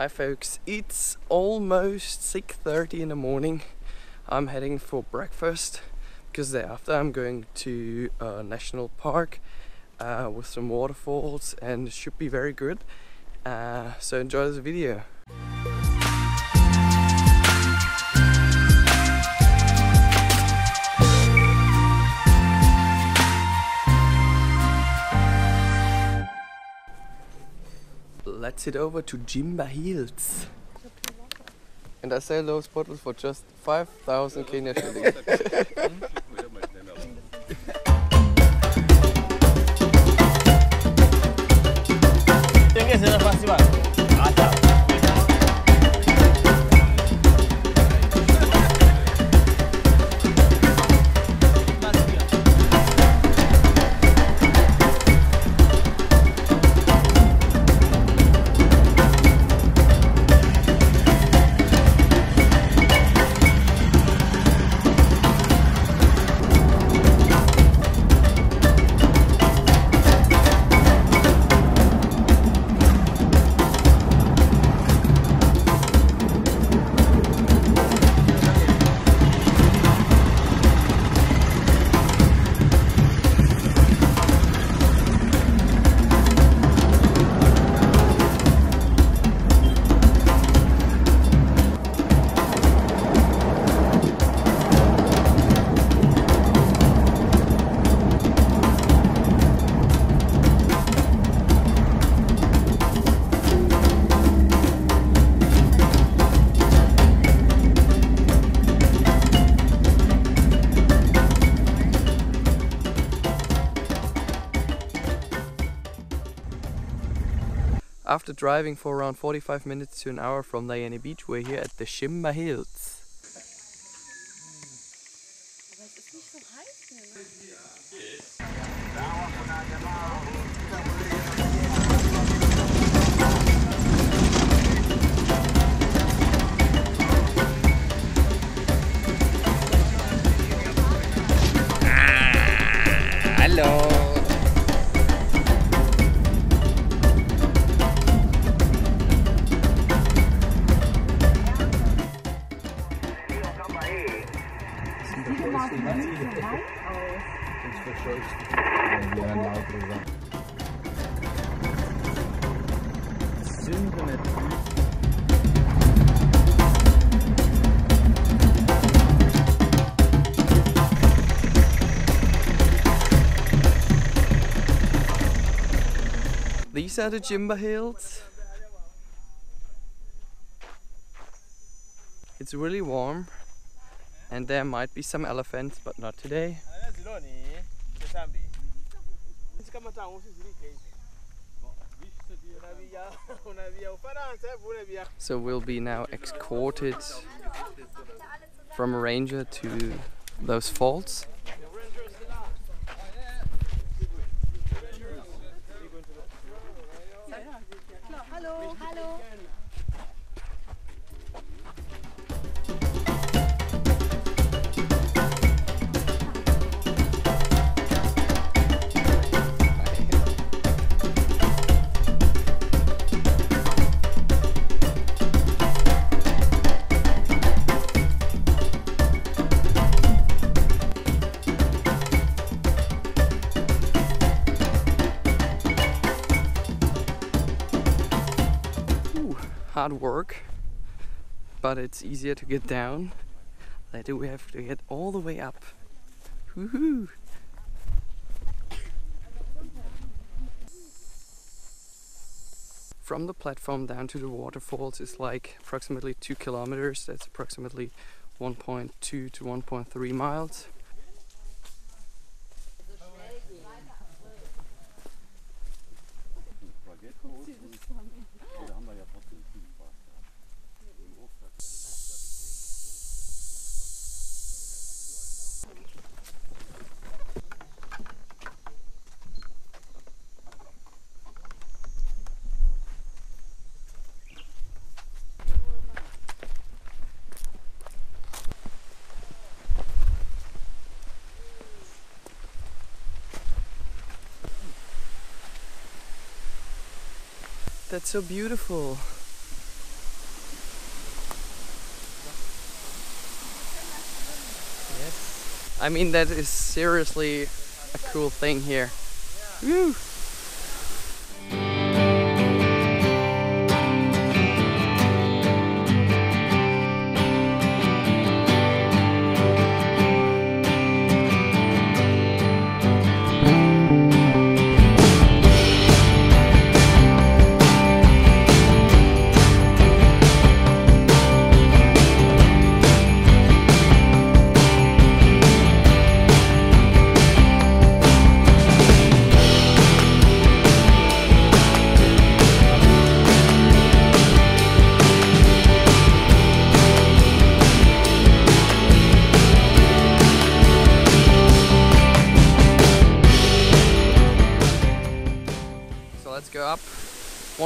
Hi folks, it's almost 6.30 in the morning. I'm heading for breakfast because thereafter I'm going to a national park uh, with some waterfalls and it should be very good. Uh, so enjoy this video. Let's head over to Shimba Hills. And I sell those bottles for just 5,000 Kenya shillings. After driving for around 45 minutes to an hour from Diani Beach, we're here at the Shimba Hills. Ah, hello. These are the Shimba Hills. It's really warm and there might be some elephants but not today. So we'll be now escorted from a ranger to those falls. Hard work, but it's easier to get down. Later we have to get all the way up. Woohoo! From the platform down to the waterfalls is like approximately two kilometers. That's approximately 1.2 to 1.3 miles. That's so beautiful. Yes. I mean, that is seriously a cool thing here. Woo!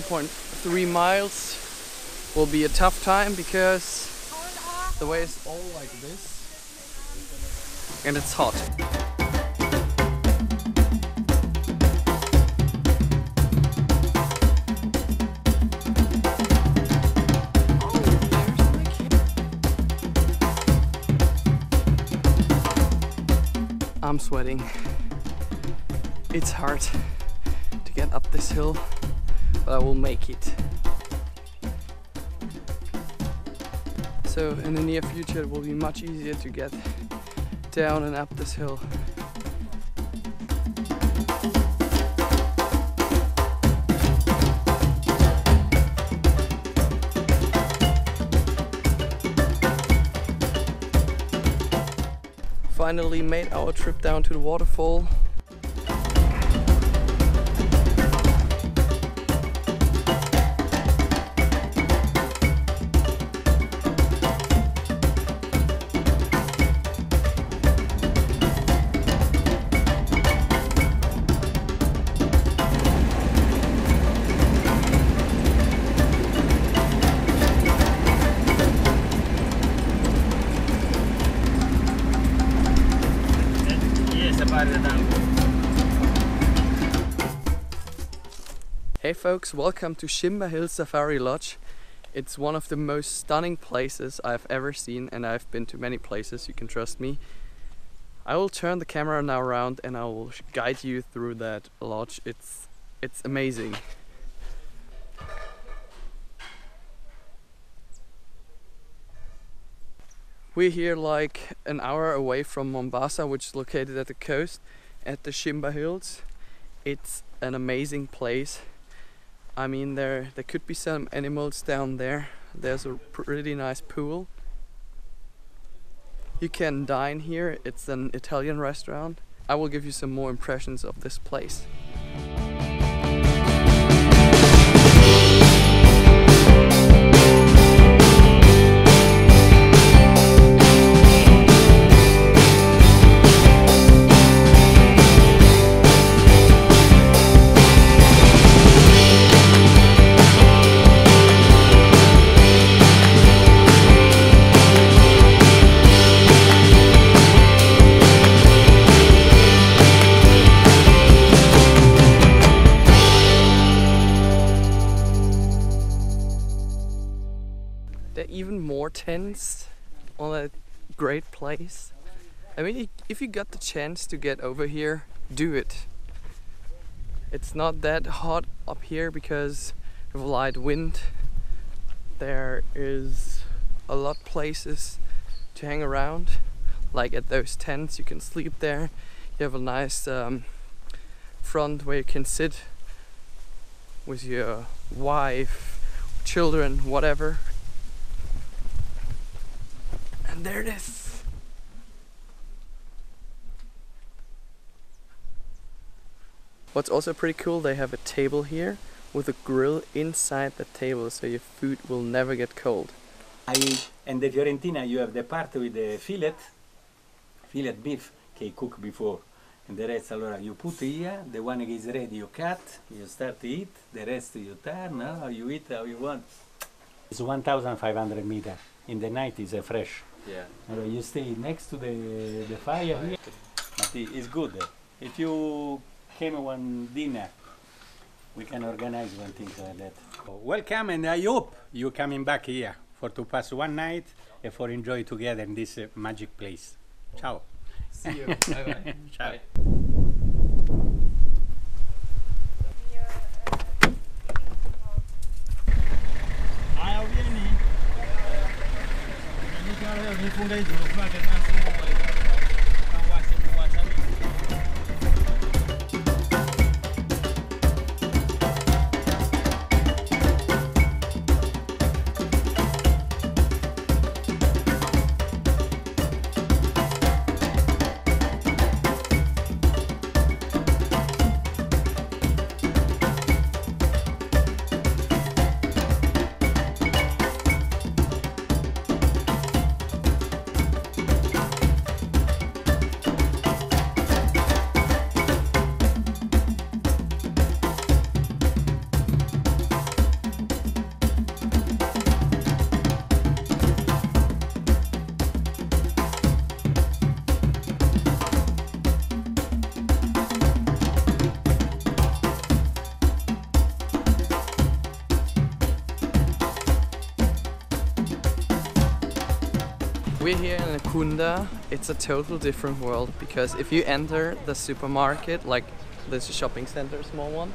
1.3 miles. Will be a tough time because the way is all like this and it's hot. I'm sweating. It's hard to get up this hill, but I will make it. So in the near future it will be much easier to get down and up this hill. Finally made our trip down to the waterfall. Hey folks, welcome to Shimba Hill Safari Lodge. It's one of the most stunning places I've ever seen and I've been to many places, you can trust me. I will turn the camera now around and I will guide you through that lodge. It's it's amazing. We're here like an hour away from Mombasa, which is located at the coast at the Shimba Hills. It's an amazing place. I mean, there there could be some animals down there. There's a pretty nice pool. You can dine here. It's an Italian restaurant. I will give you some more impressions of this place. Tents on a great place. I mean, if you got the chance to get over here, do it. It's not that hot up here because of light wind. There is a lot places to hang around, like at those tents. You can sleep there. You have a nice um, front where you can sit with your wife, children, whatever. And there it is. What's also pretty cool, they have a table here with a grill inside the table so your food will never get cold. I, and the Fiorentina, you have the part with the fillet, fillet beef, che cook before. And the rest, allora, you put here, the one that is ready, you cut, you start to eat, the rest you turn, no? you eat how you want. It's 1,500 meter. In the night it's uh, fresh. Yeah. Allora, you stay next to the, the fire here. But it's good. If you came one dinner, we can organize one thing like that. Welcome, and I hope you're coming back here for to pass one night and for enjoy together in this uh, magic place. Ciao. See you. bye bye. Ciao. Bye. Nifunga hizo We're here in Kunda. It's a total different world because if you enter the supermarket, like a shopping center, small one,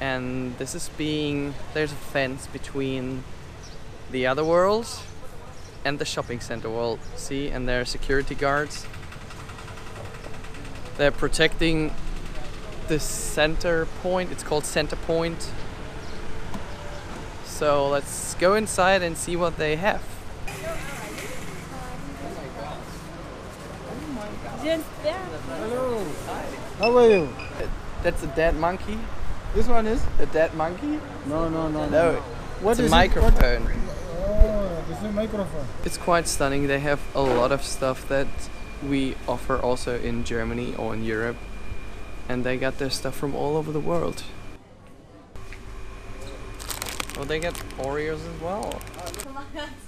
and this is being there's a fence between the other world and the shopping center world. See, and there are security guards. They're protecting the center point. It's called center point. So let's go inside and see what they have. Just there. Hello. How are you? That's a dead monkey. This one is? A dead monkey? No, no, no. No, What it's is a it? Microphone. Oh, this is a microphone. It's quite stunning. They have a lot of stuff that we offer also in Germany or in Europe. And they got their stuff from all over the world. Oh, they got Oreos as well.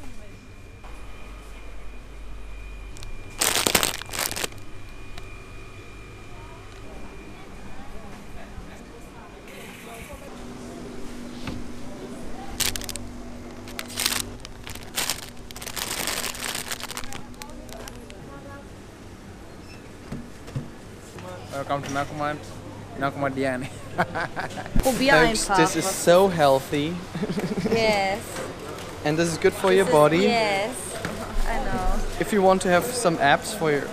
Welcome to Nakumatt. Nakumadiani. Probier Folks, this is so healthy yes. and this is good for your body. Yes. I know. If you want to have some abs for your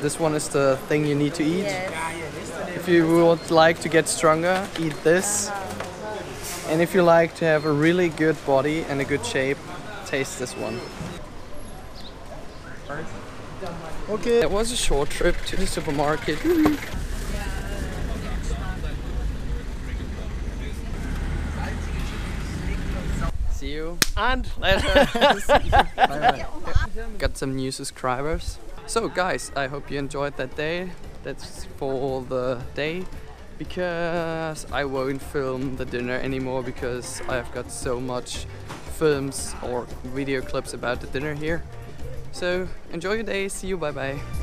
this one is the thing you need to eat. Yes. If you would like to get stronger, eat this. Uh-huh. And if you like to have a really good body and a good shape, taste this one. Okay. It was a short trip to the supermarket. See you and later. Got some new subscribers. So guys, I hope you enjoyed that day. That's for the day because I won't film the dinner anymore because I've got so much films or video clips about the dinner here. So enjoy your day. See you. Bye bye.